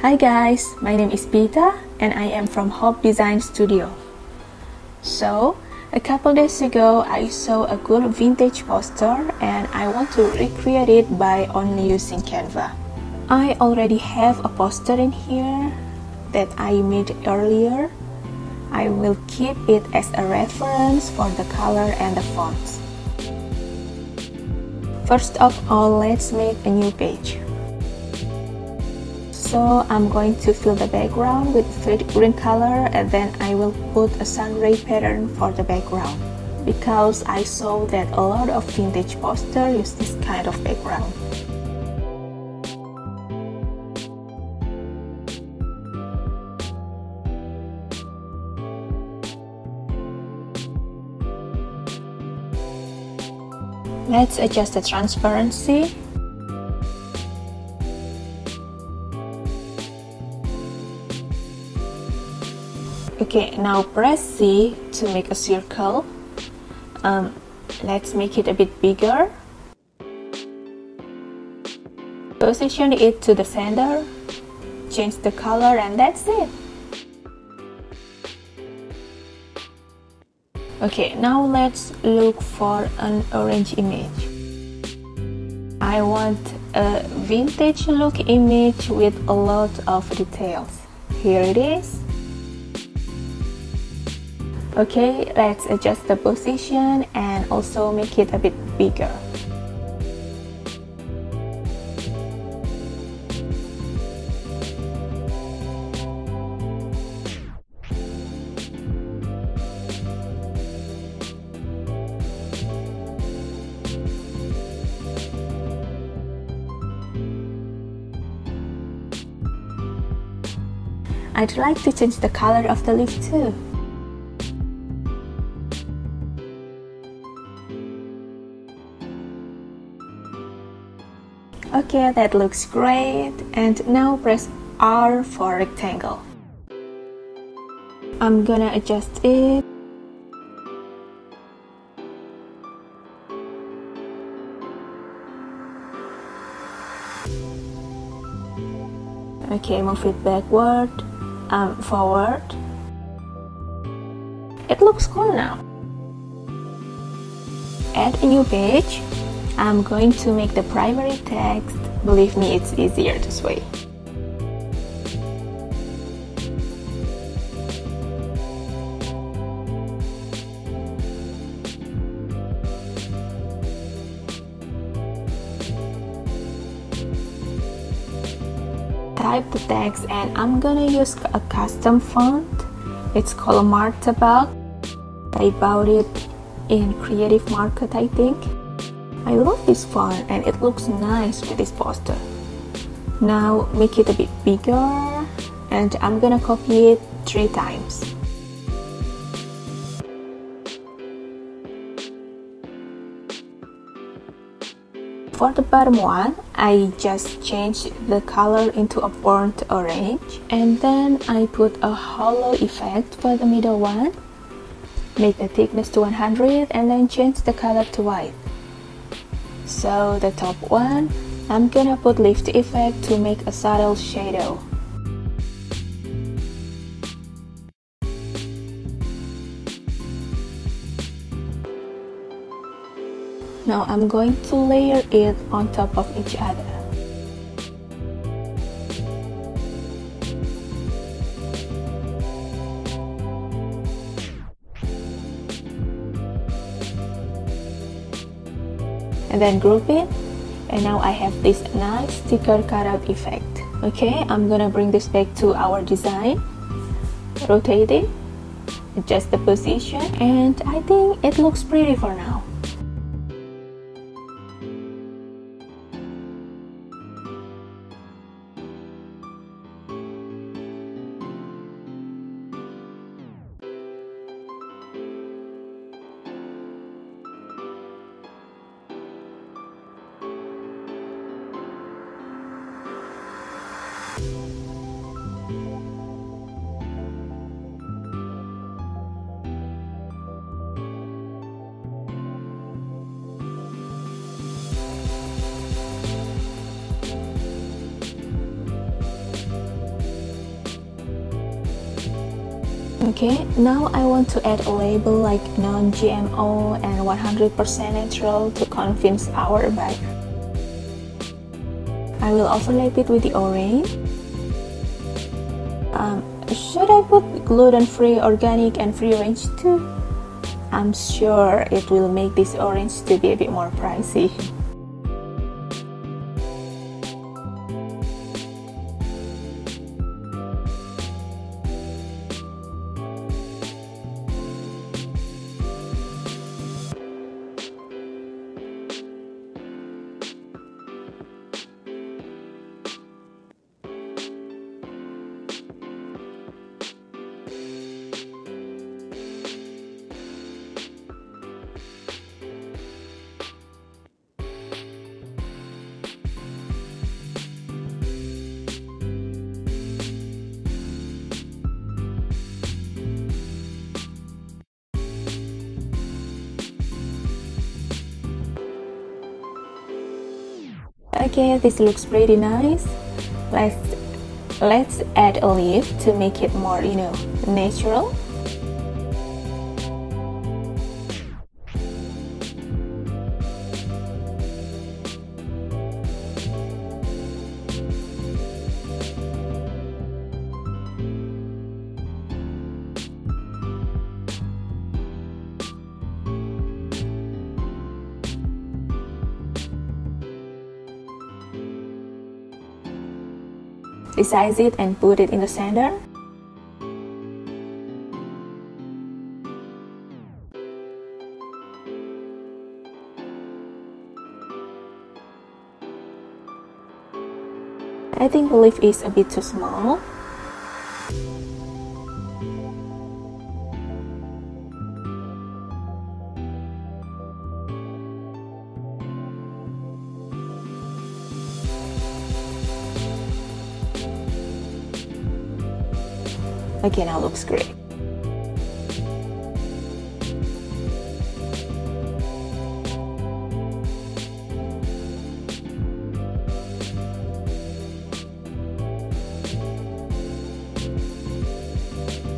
Hi guys, my name is Pita and I am from Hop Design Studio. So, a couple days ago I saw a good vintage poster and I want to recreate it by only using Canva. I already have a poster in here that I made earlier. I will keep it as a reference for the color and the fonts. First of all, let's make a new page. So I'm going to fill the background with faded green color and then I will put a sunray pattern for the background because I saw that a lot of vintage posters use this kind of background. Let's adjust the transparency Okay, now press C to make a circle. Um, let's make it a bit bigger. Position it to the center, change the color and that's it. Okay, now let's look for an orange image. I want a vintage look image with a lot of details. Here it is. Okay, let's adjust the position and also make it a bit bigger. I'd like to change the color of the leaf too. Okay, that looks great. And now press R for rectangle. I'm gonna adjust it. Okay, move it backward, um, forward. It looks cool now. Add a new page I'm going to make the primary text. Believe me, it's easier this way. Type the text and I'm gonna use a custom font. It's called Martabak. I bought it in Creative Market, I think. I love this font and it looks nice with this poster. Now make it a bit bigger and I'm gonna copy it three times. For the bottom one, I just changed the color into a burnt orange and then I put a hollow effect for the middle one. Make the thickness to 100 and then change the color to white. So the top one, I'm gonna put lift effect to make a subtle shadow. Now I'm going to layer it on top of each other. Then group it. And now I have this nice sticker cutout effect. Okay I'm gonna bring this back to our design. Rotate it adjust the position and I think it looks pretty for now Okay, now I want to add a label like non-GMO and 100% natural to convince our buyer. I will overlap it with the orange. Um, should I put gluten-free, organic and free range too? I'm sure it will make this orange to be a bit more pricey. Okay this looks pretty nice. Let's let's add a leaf to make it more you know natural resize it and put it in the center. I think the leaf is a bit too small. Okay, now looks great.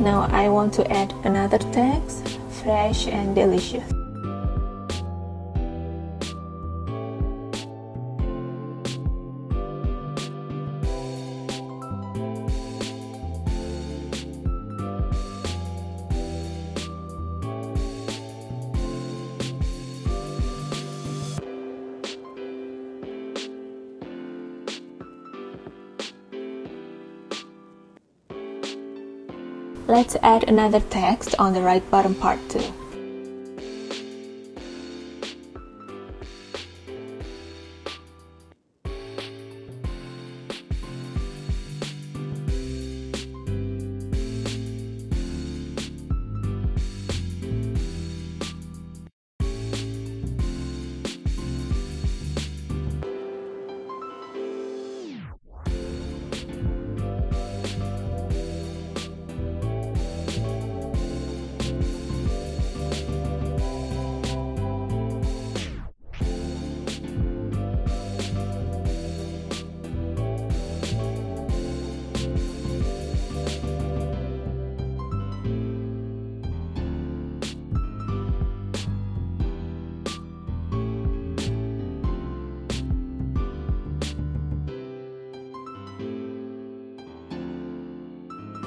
Now I want to add another text, fresh and delicious. Let's add another text on the right bottom part too.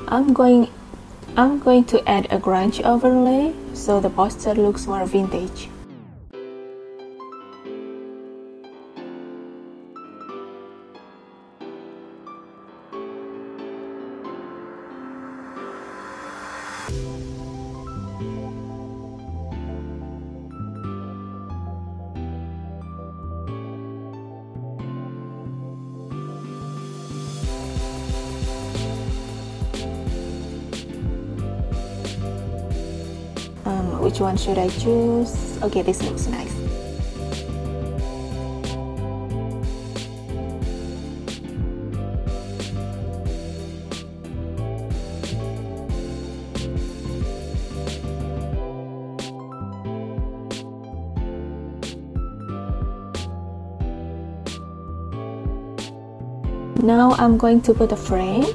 I'm going I'm going to add a grunge overlay so the poster looks more vintage. Which one should I choose? Okay this looks nice. Now I'm going to put a frame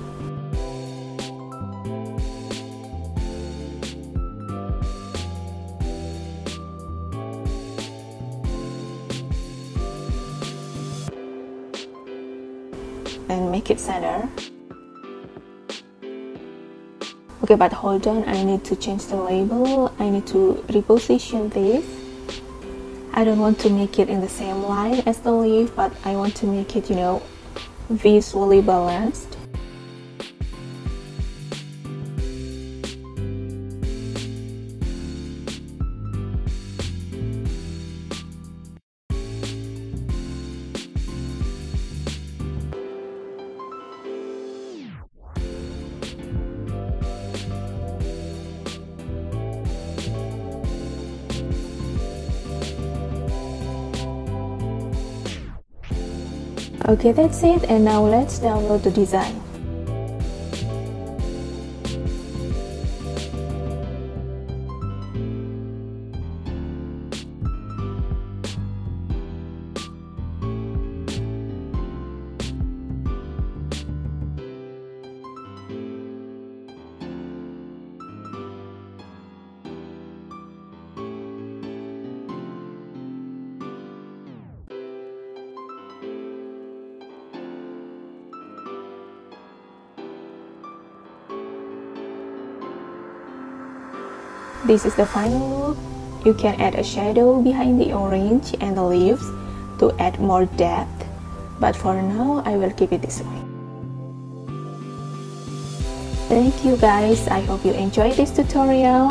it center. Okay, but hold on, I need to change the label. I need to reposition this. I don't want to make it in the same line as the leaf, but I want to make it, you know, visually balanced. Okay, that's it and now let's download the design. This is the final look. You can add a shadow behind the orange and the leaves to add more depth. But for now, I will keep it this way. Thank you guys. I hope you enjoyed this tutorial.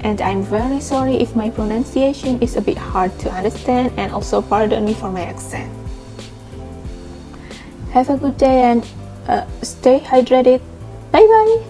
And I'm very sorry if my pronunciation is a bit hard to understand and also pardon me for my accent. Have a good day and uh, stay hydrated. Bye bye.